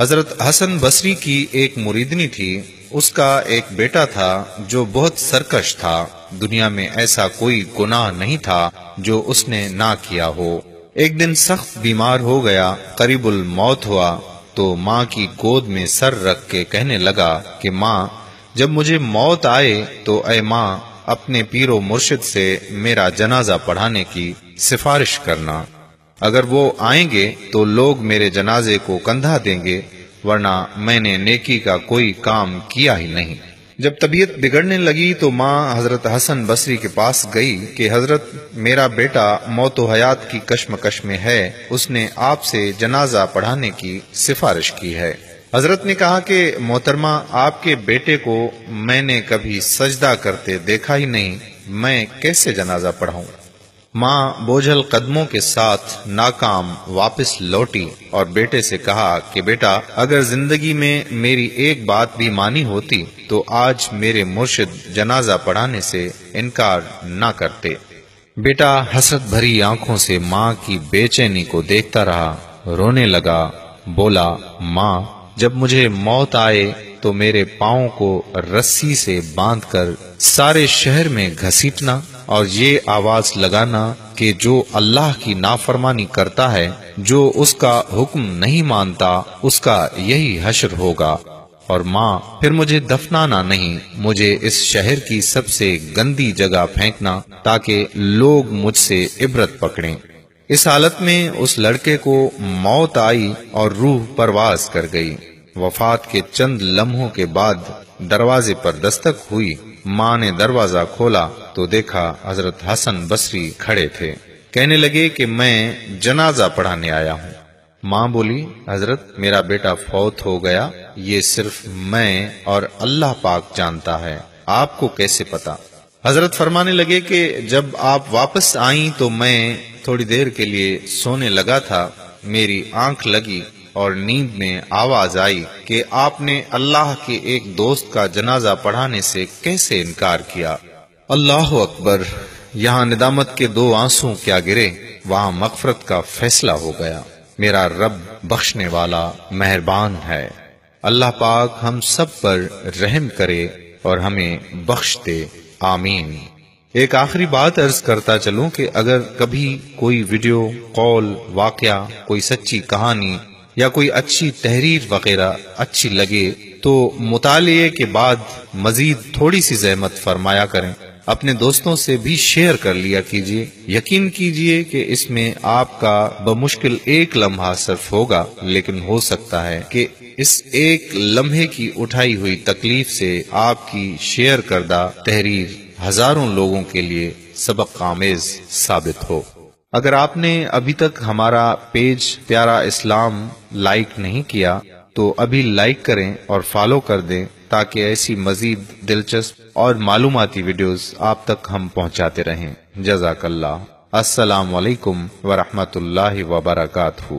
حضرت حسن بصری کی ایک مریدنی تھی، اس کا ایک بیٹا تھا جو بہت سرکش تھا۔ دنیا میں ایسا کوئی گناہ نہیں تھا جو اس نے نہ کیا ہو۔ ایک دن سخت بیمار ہو گیا، قریب الموت ہوا۔ تو ماں کی گود میں سر رکھ کے کہنے لگا کہ، ماں، جب مجھے موت آئے تو اے ماں، اپنے پیر و مرشد سے میرا جنازہ پڑھانے کی سفارش کرنا۔ اگر وہ آئیں گے تو لوگ میرے جنازے کو کندھا دیں گے، ورنہ میں نے نیکی کا کوئی کام کیا ہی نہیں۔ جب طبیعت بگڑنے لگی تو ماں حضرت حسن بصری کے پاس گئی کہ حضرت، میرا بیٹا موت و حیات کی کشمکش میں ہے، اس نے آپ سے جنازہ پڑھانے کی سفارش کی ہے۔ حضرت نے کہا کہ، محترمہ، آپ کے بیٹے کو میں نے کبھی سجدہ کرتے دیکھا ہی نہیں، میں کیسے جنازہ پڑھاؤں؟ ماں بوجھل قدموں کے ساتھ ناکام واپس لوٹی اور بیٹے سے کہا کہ بیٹا، اگر زندگی میں میری ایک بات بھی مانی ہوتی تو آج میرے مرشد جنازہ پڑھانے سے انکار نہ کرتے۔ بیٹا حسرت بھری آنکھوں سے ماں کی بے چینی کو دیکھتا رہا، رونے لگا، بولا، ماں، جب مجھے موت آئے تو میرے پاؤں کو رسی سے باندھ کر سارے شہر میں گھسیٹنا۔ اور یہ آواز لگانا کہ جو اللہ کی نافرمانی کرتا ہے، جو اس کا حکم نہیں مانتا، اس کا یہی حشر ہوگا۔ اور ماں، پھر مجھے دفنانا نہیں، مجھے اس شہر کی سب سے گندی جگہ پھینکنا تاکہ لوگ مجھ سے عبرت پکڑیں۔ اس حالت میں اس لڑکے کو موت آئی اور روح پرواز کر گئی۔ وفات کے چند لمحوں کے بعد دروازے پر دستک ہوئی۔ ماں نے دروازہ کھولا تو دیکھا حضرت حسن بصری کھڑے تھے۔ کہنے لگے کہ میں جنازہ پڑھانے آیا ہوں۔ ماں بولی، حضرت، میرا بیٹا فوت ہو گیا۔ یہ صرف میں اور اللہ پاک جانتا ہے۔ آپ کو کیسے پتا؟ حضرت فرمانے لگے کہ جب آپ واپس آئیں تو میں تھوڑی دیر کے لیے سونے لگا تھا۔ میری آنکھ لگی۔ اور نیند میں آواز آئی کہ آپ نے اللہ کے ایک دوست کا جنازہ پڑھانے سے کیسے انکار کیا؟ اللہ اکبر، یہاں ندامت کے دو آنسو کیا گرے؟ وہاں مغفرت کا فیصلہ ہو گیا۔ میرا رب بخشنے والا مہربان ہے۔ اللہ پاک ہم سب پر رحم کرے اور ہمیں بخش دے۔ آمین۔ ایک آخری بات ارض کرتا چلوں کہ اگر کبھی کوئی ویڈیو، کال، واقعہ، کوئی سچی کہانی یا کوئی اچھی تحریر وغیرہ اچھی لگے تو مطالعے کے بعد مزید تھوڑی سی زحمت فرمایا کریں۔ اپنے دوستوں سے بھی شیئر کر لیا کیجیے یقین کیجیے کہ اس میں آپ کا بمشکل ایک لمحہ صرف ہوگا، لیکن ہو سکتا ہے کہ اس ایک لمحے کی اٹھائی ہوئی تکلیف سے آپ کی شیئر کردہ تحریر ہزاروں لوگوں کے لیے سبق آمیز ثابت ہو۔ اگر آپ نے ابھی تک ہمارا پیج پیارا اسلام لائک نہیں کیا، تو ابھی لائک کریں اور فالو کر دیں تاکہ ایسی مزید دلچسپ اور معلوماتی ویڈیوز آپ تک ہم پہنچاتے رہیں۔ جزاک اللہ۔ السلام علیکم ورحمۃ اللہ وبرکاتہ۔